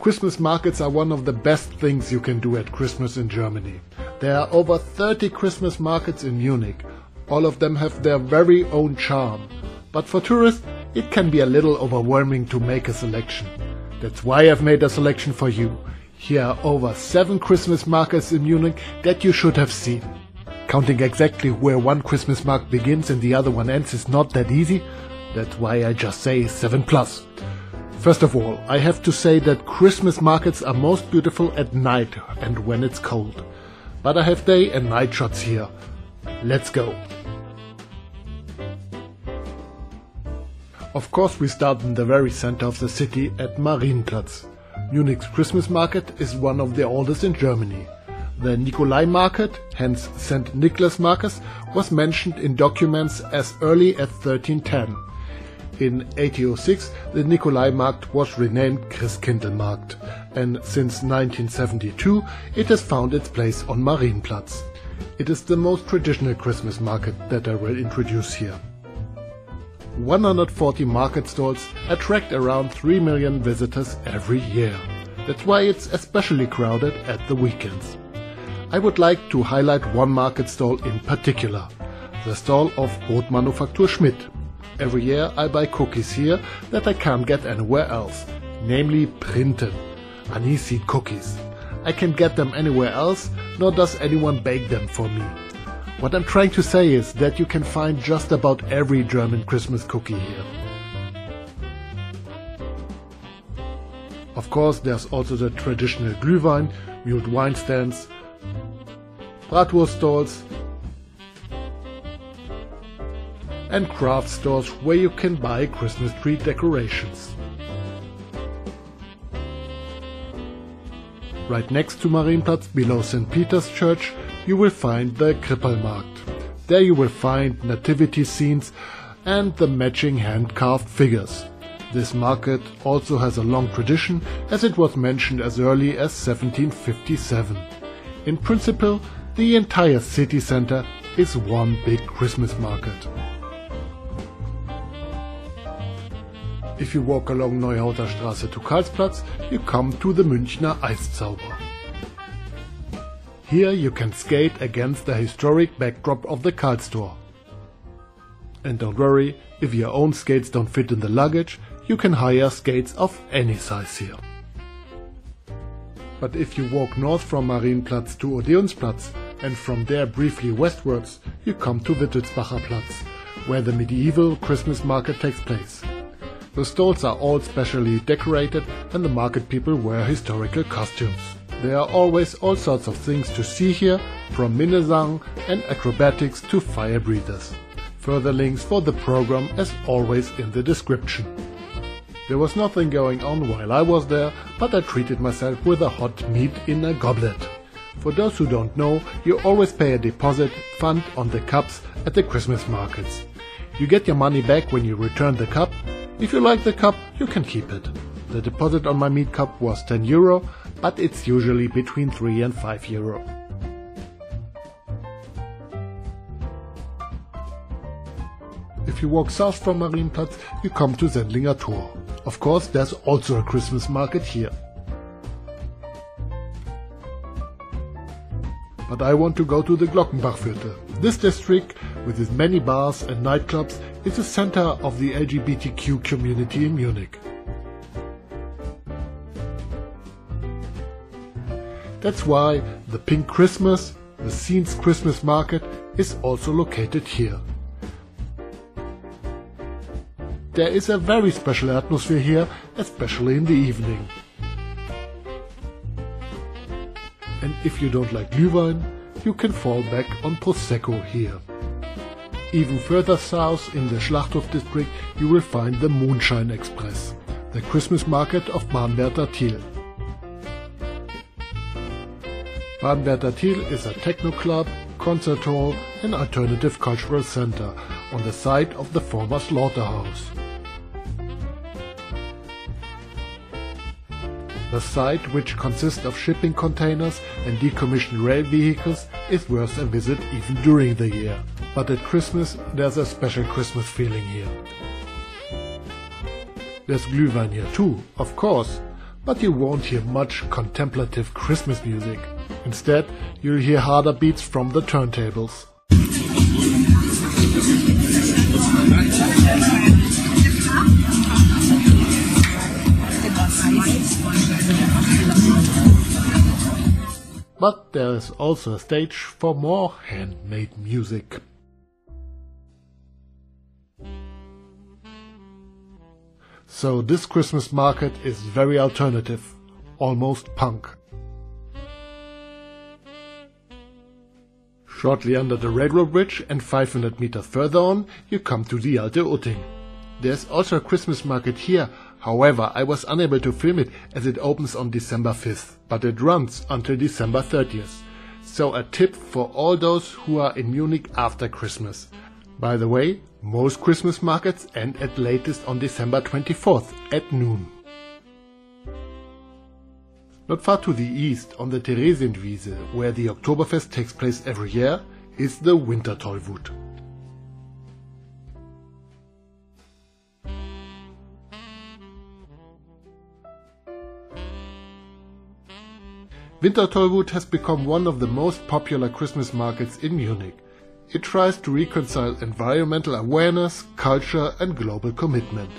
Christmas markets are one of the best things you can do at Christmas in Germany. There are over 30 Christmas markets in Munich. All of them have their very own charm. But for tourists, it can be a little overwhelming to make a selection. That's why I've made a selection for you. Here are over 7 Christmas markets in Munich that you should have seen. Counting exactly where one Christmas market begins and the other one ends is not that easy. That's why I just say 7 plus. First of all, I have to say that Christmas markets are most beautiful at night and when it's cold. But I have day and night shots here. Let's go. Of course, we start in the very center of the city at Marienplatz. Munich's Christmas market is one of the oldest in Germany. The Nikolai market, hence St. Nicholas Market, was mentioned in documents as early as 1310. In 1806, the Nikolai Markt was renamed Christkindlmarkt, and since 1972 it has found its place on Marienplatz. It is the most traditional Christmas market that I will introduce here. 140 market stalls attract around 3 million visitors every year. That's why it's especially crowded at the weekends. I would like to highlight one market stall in particular, the stall of Brotmanufaktur Schmidt. Every year I buy cookies here that I can't get anywhere else, namely Printen, aniseed cookies. I can't get them anywhere else, nor does anyone bake them for me. What I'm trying to say is that you can find just about every German Christmas cookie here. Of course, there's also the traditional Glühwein, mulled wine stands, bratwurst stalls, and craft stores where you can buy Christmas tree decorations. Right next to Marienplatz, below St. Peter's Church, you will find the Kripperlmarkt. There you will find nativity scenes and the matching hand-carved figures. This market also has a long tradition as it was mentioned as early as 1757. In principle, the entire city center is one big Christmas market. If you walk along Neuhauser Straße to Karlsplatz, you come to the Münchner Eiszauber. Here you can skate against the historic backdrop of the Karlstor. And don't worry, if your own skates don't fit in the luggage, you can hire skates of any size here. But if you walk north from Marienplatz to Odeonsplatz and from there briefly westwards, you come to Wittelsbacher Platz, where the medieval Christmas market takes place. The stalls are all specially decorated and the market people wear historical costumes. There are always all sorts of things to see here, from Minnesang and acrobatics to fire breathers. Further links for the program as always in the description. There was nothing going on while I was there, but I treated myself with a hot meat in a goblet. For those who don't know, you always pay a deposit fund on the cups at the Christmas markets. You get your money back when you return the cup if you like the cup, you can keep it. The deposit on my meat cup was 10 euro, but it's usually between 3 and 5 euro. If you walk south from Marienplatz, you come to Sendlinger Tor. Of course, there's also a Christmas market here. But I want to go to the Glockenbachviertel. This district, with its many bars and nightclubs, is the center of the LGBTQ community in Munich. That's why the Pink Christmas, the Scenes Christmas Market, is also located here. There is a very special atmosphere here, especially in the evening. And if you don't like Glühwein, you can fall back on Prosecco here. Even further south in the Schlachthof district you will find the Moonshine Express, the Christmas market of Bahnwärter Thiel. Bahnwärter Thiel is a techno club, concert hall and alternative cultural center on the site of the former slaughterhouse. The site, which consists of shipping containers and decommissioned rail vehicles, is worth a visit even during the year. But at Christmas, there's a special Christmas feeling here. There's Glühwein here too, of course, but you won't hear much contemplative Christmas music. Instead, you'll hear harder beats from the turntables. But there is also a stage for more handmade music. So this Christmas market is very alternative, almost punk. Shortly under the railroad bridge and 500 meters further on, you come to the Alte Utting. There's also a Christmas market here, however I was unable to film it as it opens on December 5th, but it runs until December 30th. So a tip for all those who are in Munich after Christmas. By the way, most Christmas markets end at latest on December 24th at noon. Not far to the east, on the Theresienwiese, where the Oktoberfest takes place every year, is the Wintertollwood. Wintertollwood has become one of the most popular Christmas markets in Munich. It tries to reconcile environmental awareness, culture and global commitment.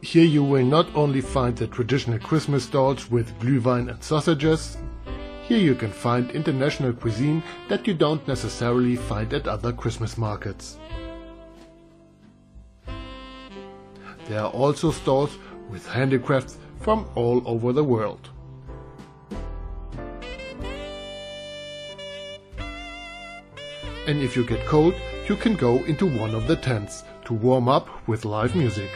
Here you will not only find the traditional Christmas stalls with glühwein and sausages, here you can find international cuisine that you don't necessarily find at other Christmas markets. There are also stores with handicrafts from all over the world. And if you get cold, you can go into one of the tents to warm up with live music.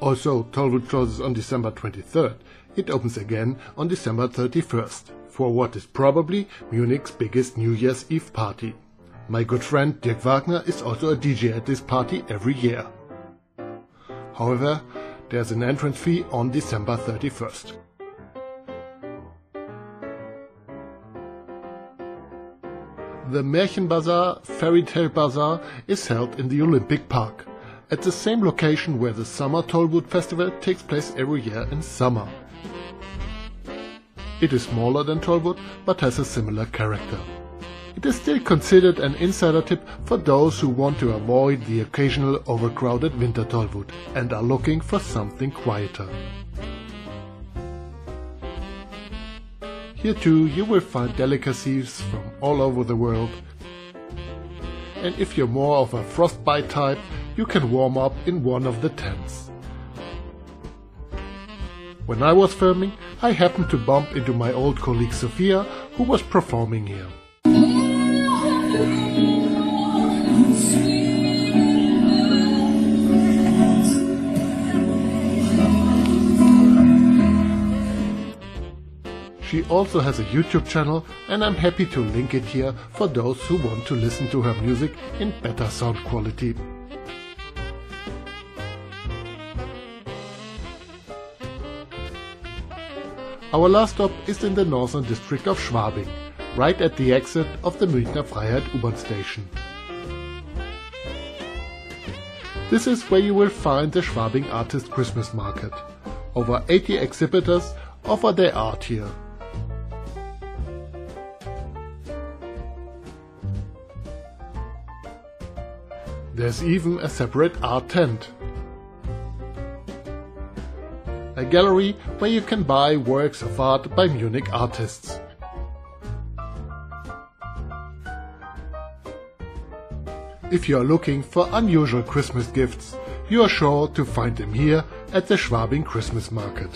Also, Tollwood closes on December 23rd. It opens again on December 31st for what is probably Munich's biggest New Year's Eve party. My good friend Dirk Wagner is also a DJ at this party every year. However, there's an entrance fee on December 31st. The Märchenbazar Fairy Tale Bazaar is held in the Olympic Park, at the same location where the Summer Tollwood Festival takes place every year in summer. It is smaller than Tollwood, but has a similar character. It is still considered an insider tip for those who want to avoid the occasional overcrowded winter Tollwood and are looking for something quieter. Here too you will find delicacies from all over the world. And if you're more of a frostbite type, you can warm up in one of the tents. When I was filming, I happened to bump into my old colleague Sophia, who was performing here. She also has a YouTube channel and I'm happy to link it here for those who want to listen to her music in better sound quality. Our last stop is in the northern district of Schwabing, right at the exit of the Münchner Freiheit U-Bahn station. This is where you will find the Schwabing Artist Christmas Market. Over 80 exhibitors offer their art here. There's even a separate art tent. A gallery where you can buy works of art by Munich artists. If you are looking for unusual Christmas gifts, you are sure to find them here at the Schwabing Christmas Market.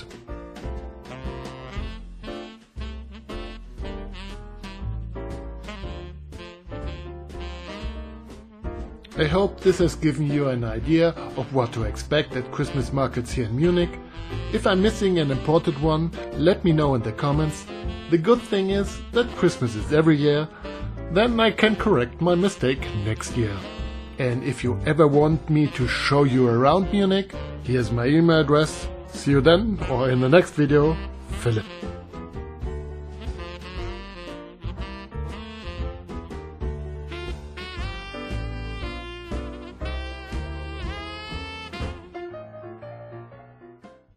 I hope this has given you an idea of what to expect at Christmas markets here in Munich. If I'm missing an important one, let me know in the comments. The good thing is that Christmas is every year, then I can correct my mistake next year. And if you ever want me to show you around Munich, here's my email address. See you then or in the next video, Philip.